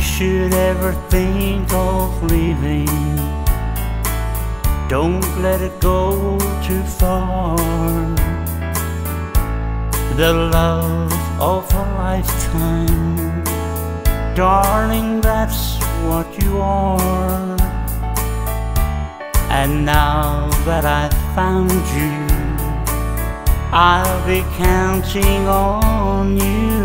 should ever think of leaving, don't let it go too far. The love of a lifetime, darling, that's what you are. And now that I've found you, I'll be counting on you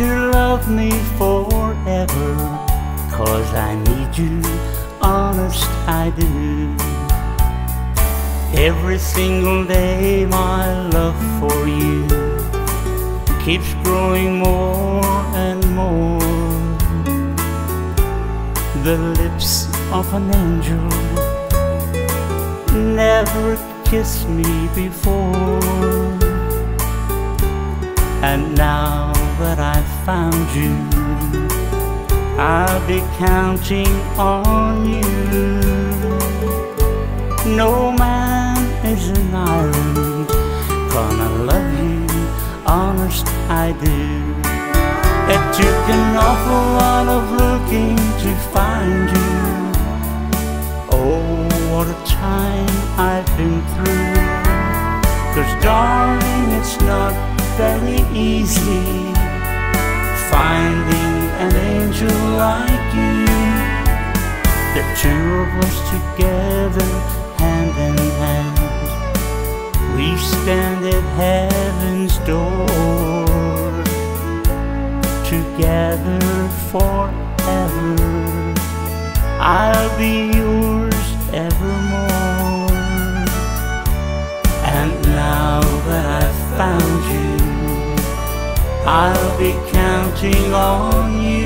to love me forever. Cause I need you, honest I do. Every single day, my love for you keeps growing more and more. The lips of an angel never kissed me before. And now that I've found you, I'll be counting on you. No man is an island, gonna love you, honest I do. It took an awful lot of looking to find you. Oh, what a time I've been through. Cause darling, it's not very easy two of us together, hand in hand, we stand at heaven's door together forever. I'll be yours evermore. And now that I've found you, I'll be counting on you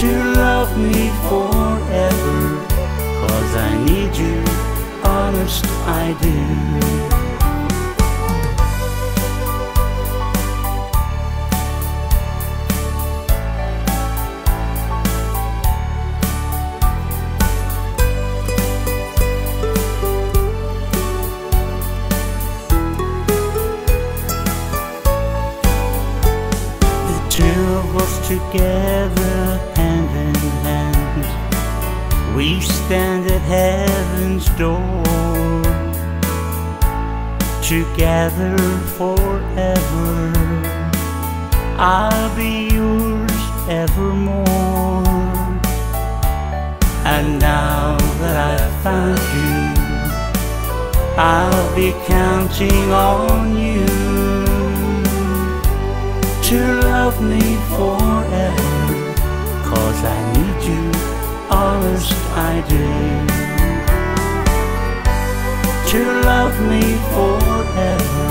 to love me forever. Cause I need you, honest I do. two of us together, We stand at heaven's door, together forever. I'll be yours evermore. And now that I've found you, I'll be counting on you to love me forever honest I do To love me forever.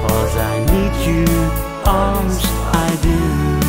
Cause I need you, arms I do